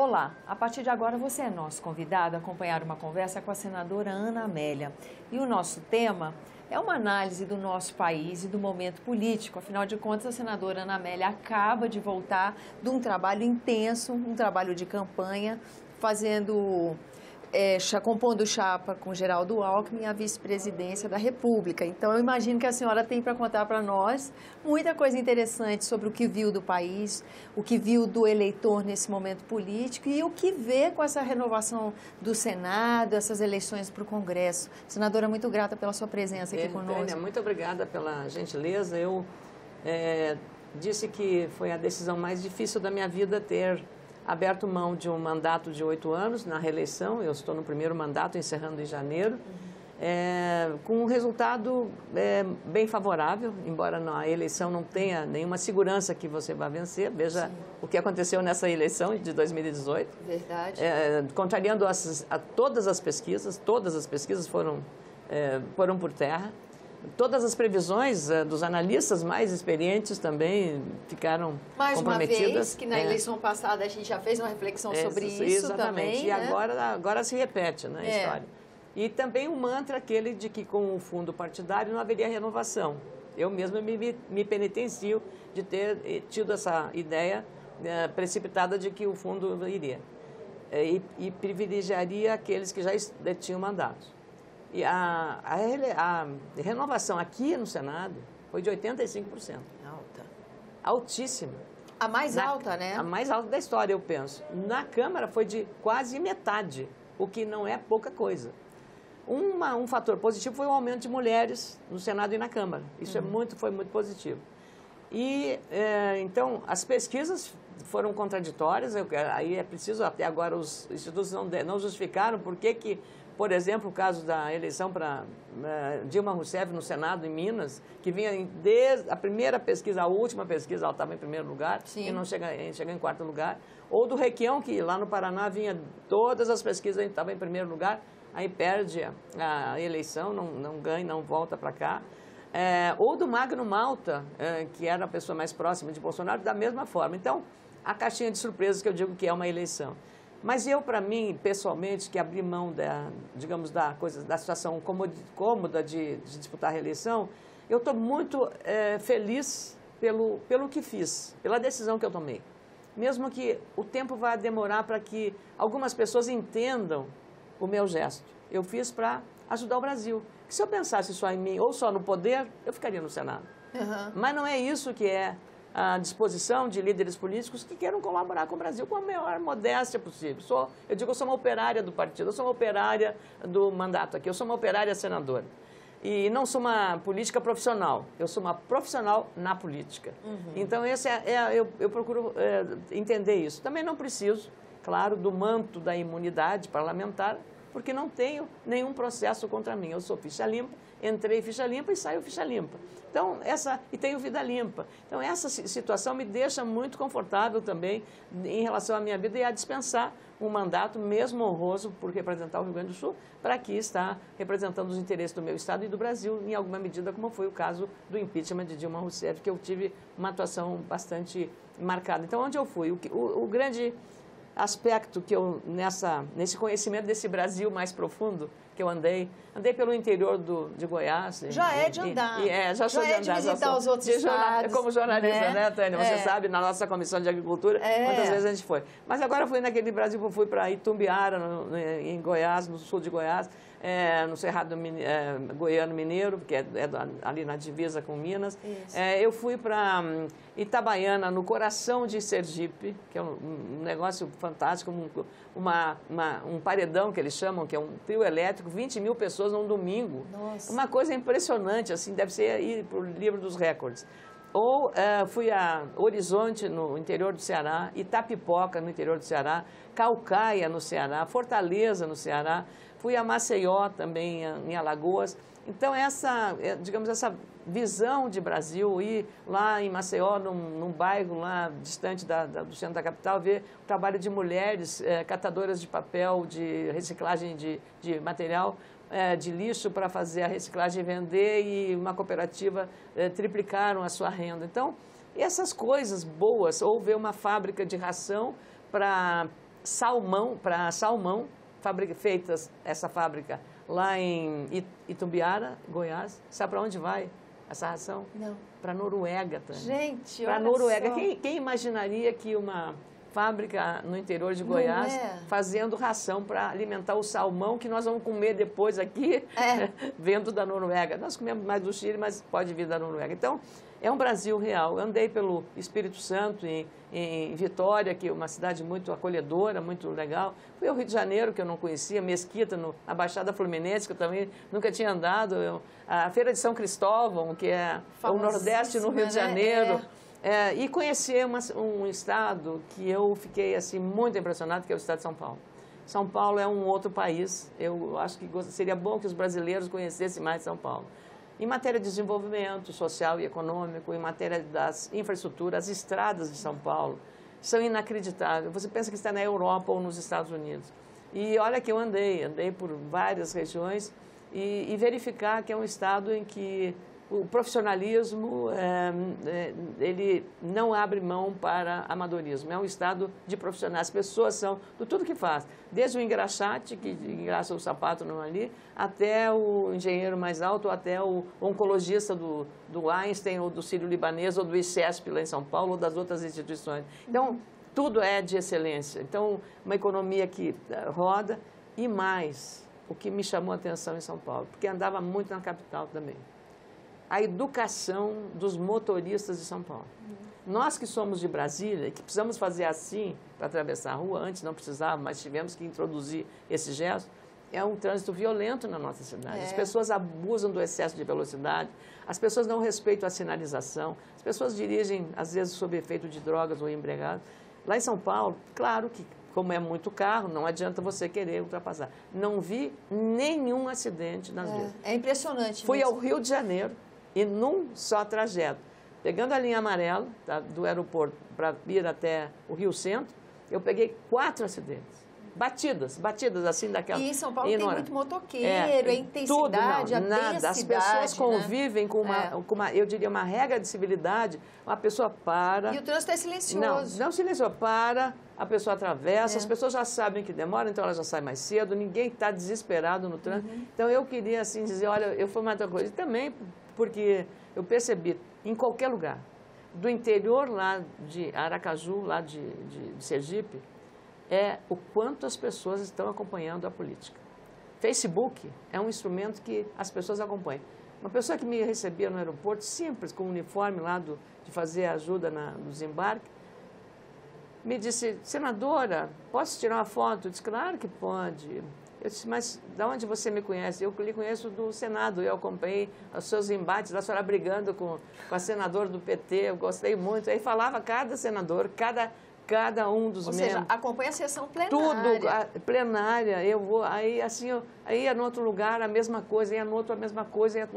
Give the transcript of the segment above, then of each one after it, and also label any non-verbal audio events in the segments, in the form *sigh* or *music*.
Olá, a partir de agora você é nosso convidado a acompanhar uma conversa com a senadora Ana Amélia. E o nosso tema é uma análise do nosso país e do momento político. Afinal de contas, a senadora Ana Amélia acaba de voltar de um trabalho intenso, um trabalho de campanha, fazendo é, compondo chapa com Geraldo Alckmin a vice-presidência da República. Então, eu imagino que a senhora tem para contar para nós muita coisa interessante sobre o que viu do país, o que viu do eleitor nesse momento político e o que vê com essa renovação do Senado, essas eleições para o Congresso. Senadora, muito grata pela sua presença aqui conosco. Tânia, muito obrigada pela gentileza. Eu é, disse que foi a decisão mais difícil da minha vida ter aberto mão de um mandato de oito anos na reeleição, eu estou no primeiro mandato, encerrando em janeiro, é, com um resultado é, bem favorável, embora a eleição não tenha nenhuma segurança que você vai vencer. Veja Sim. o que aconteceu nessa eleição de 2018. Verdade. É, contrariando as, a todas as pesquisas, todas as pesquisas foram, é, foram por terra. Todas as previsões uh, dos analistas mais experientes também ficaram mais comprometidas. Mais uma vez, que na é. eleição passada a gente já fez uma reflexão é, sobre isso exatamente. também. E né? agora, agora se repete né, a é. história. E também o mantra aquele de que com o fundo partidário não haveria renovação. Eu mesmo me, me penitencio de ter eh, tido essa ideia uh, precipitada de que o fundo iria. E, e privilegiaria aqueles que já tinham mandatos. E a, a, a renovação aqui no Senado foi de 85%. Alta. Altíssima. A mais Na, alta, né? A mais alta da história, eu penso. Na Câmara foi de quase metade, o que não é pouca coisa. Uma, um fator positivo foi o aumento de mulheres no Senado e na Câmara. Isso é uhum. é muito, foi muito positivo. E, é, então, as pesquisas foram contraditórias, eu, aí é preciso, até agora os institutos não, não justificaram por que, que por exemplo, o caso da eleição para uh, Dilma Rousseff no Senado em Minas, que vinha em, desde a primeira pesquisa, a última pesquisa, ela estava em primeiro lugar Sim. e não chega, chega em quarto lugar. Ou do Requião, que lá no Paraná vinha todas as pesquisas, estava em primeiro lugar, aí perde a, a eleição, não, não ganha, não volta para cá. É, ou do Magno Malta, é, que era a pessoa mais próxima de Bolsonaro, da mesma forma. Então, a caixinha de surpresas que eu digo que é uma eleição. Mas eu, para mim, pessoalmente, que abri mão da, digamos, da coisa, da situação cômoda de, de disputar a reeleição, eu estou muito é, feliz pelo, pelo que fiz, pela decisão que eu tomei. Mesmo que o tempo vá demorar para que algumas pessoas entendam o meu gesto. Eu fiz para ajudar o Brasil. Que se eu pensasse só em mim ou só no poder, eu ficaria no Senado. Uhum. Mas não é isso que é à disposição de líderes políticos que queiram colaborar com o Brasil com a maior modéstia possível. Sou, eu digo, eu sou uma operária do partido, eu sou uma operária do mandato aqui, eu sou uma operária senadora. E não sou uma política profissional, eu sou uma profissional na política. Uhum. Então, esse é, é eu, eu, procuro é, entender isso. Também não preciso, claro, do manto da imunidade parlamentar, porque não tenho nenhum processo contra mim. Eu sou ficha limpa, entrei ficha limpa e saio ficha limpa. Então, essa, e tenho vida limpa. Então, essa situação me deixa muito confortável também em relação à minha vida e a dispensar um mandato, mesmo honroso, por representar o Rio Grande do Sul, para aqui estar representando os interesses do meu Estado e do Brasil, em alguma medida, como foi o caso do impeachment de Dilma Rousseff, que eu tive uma atuação bastante marcada. Então, onde eu fui? o, o, o grande aspecto que eu, nessa, nesse conhecimento desse Brasil mais profundo, que eu andei, andei pelo interior do, de Goiás. Já e, é de andar. E, é, já, já é de visitar os outros estados. Como jornalista, né, né Tânia? Você é. sabe, na nossa Comissão de Agricultura, é. quantas vezes a gente foi. Mas agora eu fui naquele Brasil, eu fui para Itumbiara, no, em Goiás, no sul de Goiás, é, no Cerrado é, Goiano Mineiro, que é, é, ali na divisa com Minas. É, eu fui para um, Itabaiana, no coração de Sergipe, que é um, um negócio fantástico, um, uma, uma, um paredão que eles chamam, que é um trio elétrico, 20 mil pessoas num domingo. Nossa. Uma coisa impressionante, assim, deve ser ir para o livro dos recordes. Ou uh, fui a Horizonte, no interior do Ceará, Itapipoca, no interior do Ceará, Calcaia, no Ceará, Fortaleza, no Ceará. Fui a Maceió também, em Alagoas. Então, essa, é, digamos, essa visão de Brasil, ir lá em Maceió, num, num bairro lá distante da, da, do centro da capital, ver o trabalho de mulheres é, catadoras de papel, de reciclagem de, de material é, de lixo para fazer a reciclagem e vender, e uma cooperativa é, triplicaram a sua renda. Então, essas coisas boas, ou ver uma fábrica de ração para salmão, para salmão, fábrica, feitas essa fábrica lá em Itumbiara, Goiás. Sabe para onde vai essa ração? Não. Para Noruega também. Gente, Para Noruega. Quem, quem, imaginaria que uma fábrica no interior de Goiás é. fazendo ração para alimentar o salmão que nós vamos comer depois aqui, é. *laughs* vendo da Noruega. Nós comemos mais do Chile, mas pode vir da Noruega. Então, é um Brasil real. Eu andei pelo Espírito Santo, em, em, Vitória, que é uma cidade muito acolhedora, muito legal. Fui ao Rio de Janeiro, que eu não conhecia, Mesquita, no, a Baixada Fluminense, que eu também nunca tinha andado. Eu, a Feira de São Cristóvão, que é o Nordeste no Rio de né? Janeiro. É. É, e conhecer uma, um estado que eu fiquei assim muito impressionado, que é o estado de São Paulo. São Paulo é um outro país. Eu acho que seria bom que os brasileiros conhecessem mais São Paulo em matéria de desenvolvimento social e econômico, em matéria das infraestruturas, as estradas de São Paulo são inacreditáveis. Você pensa que está na Europa ou nos Estados Unidos. E olha que eu andei, andei por várias regiões e, e verificar que é um estado em que o profissionalismo é, ele não abre mão para amadorismo. É um estado de profissionais. As pessoas são do tudo que faz, desde o engraxate que engraça o sapato não ali, até o engenheiro mais alto, até o oncologista do, do Einstein ou do Sírio Libanês ou do ICESP lá em São Paulo ou das outras instituições. Então tudo é de excelência. Então uma economia que eh, roda e mais o que me chamou a atenção em São Paulo, porque andava muito na capital também a educação dos motoristas de São Paulo. Uhum. Nós que somos de Brasília, que precisamos fazer assim para atravessar a rua, antes não precisava, mas tivemos que introduzir esse gesto, é um trânsito violento na nossa cidade. É. As pessoas abusam do excesso de velocidade, as pessoas não respeitam a sinalização, as pessoas dirigem, às vezes, sob efeito de drogas ou embriagados. Lá em São Paulo, claro que, como é muito carro, não adianta você querer ultrapassar. Não vi nenhum acidente nas é, vias. É impressionante. Fui mesmo. ao Rio de Janeiro, e num só trajeto. Pegando a linha amarela tá, do aeroporto para ir até o Rio Centro, eu peguei quatro acidentes. Batidas, batidas assim daquela. E em São Paulo tem muito motoqueiro, é, a intensidade, tudo, não, a nada. As pessoas né? convivem com, uma, é. com uma, eu diria, uma regra de civilidade. Uma pessoa para. E o trânsito é silencioso. Não, não silencioso. Para, a pessoa atravessa, é. as pessoas já sabem que demora, então ela já sai mais cedo, ninguém está desesperado no trânsito. Uhum. Então eu queria assim dizer, olha, eu fui uma outra coisa. E também porque eu percebi em qualquer lugar, do interior lá de Aracaju, lá de, de, de Sergipe, é o quanto as pessoas estão acompanhando a política. Facebook é um instrumento que as pessoas acompanham. Uma pessoa que me recebia no aeroporto, simples, com o uniforme lá do, de fazer ajuda na, no desembarque, me disse, senadora, posso tirar uma foto? Eu disse, claro que pode. Eu disse, mas de onde você me conhece? Eu lhe conheço do Senado, eu acompanhei os seus embates, a senhora brigando com, com a senadora do PT, eu gostei muito. Aí falava cada senador, cada, cada um dos Ou membros. Ou seja, acompanha a sessão plenária. Tudo, a, plenária, eu vou, aí assim, eu, aí ia no outro lugar a mesma coisa, ia no outro a mesma coisa. Ia,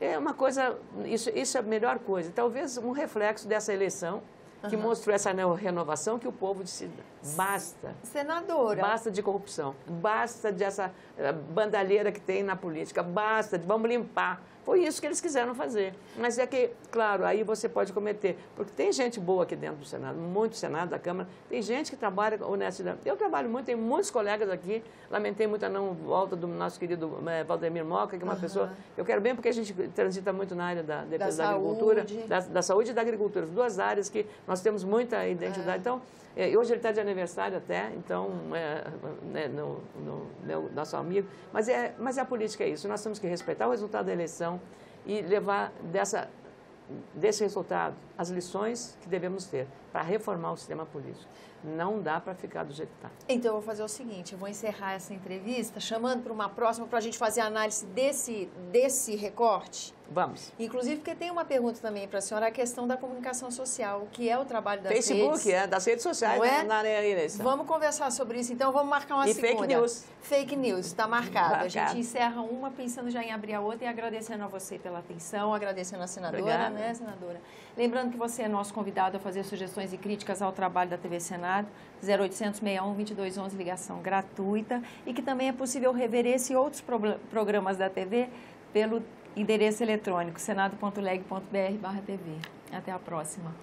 é uma coisa, isso, isso é a melhor coisa. Talvez um reflexo dessa eleição, que mostrou essa renovação que o povo disse basta. Senadora. Basta de corrupção, basta dessa eh, bandalheira que tem na política, basta, de, vamos limpar. Foi isso que eles quiseram fazer. Mas é que, claro, aí você pode cometer. Porque tem gente boa aqui dentro do Senado, muito Senado, da Câmara, tem gente que trabalha honestamente. Eu trabalho muito, tem muitos colegas aqui. Lamentei muito a não volta do nosso querido é, Valdemir Moca, que é uma uhum. pessoa. Eu quero bem porque a gente transita muito na área da, da, da, da agricultura, da, da, saúde e da agricultura. Duas áreas que nós temos muita identidade. É. Então, é, hoje ele está de aniversário até, então, é, né, no, no, meu, nosso amigo. Mas, é, mas a política é isso, nós temos que respeitar o resultado da eleição e levar dessa, desse resultado as lições que devemos ter para reformar o sistema político. Não dá para ficar do jeito que está. Então, eu vou fazer o seguinte, eu vou encerrar essa entrevista chamando para uma próxima para a gente fazer a análise desse, desse recorte Vamos. Inclusive, porque tem uma pergunta também para a senhora, a questão da comunicação social, o que é o trabalho das Facebook, redes. Facebook, é, das redes sociais não é? na eleição. Vamos conversar sobre isso, então vamos marcar uma e segunda. fake news. Fake news, está marcado. marcado. A gente encerra uma pensando já em abrir a outra e agradecendo a você pela atenção, agradecendo a senadora, Obrigada. né, senadora? Lembrando que você é nosso convidado a fazer sugestões e críticas ao trabalho da TV Senado, 0800 61 2211, ligação gratuita, e que também é possível rever esse e outros programas da TV pelo endereço eletrônico senado.leg.br/tv. Até a próxima.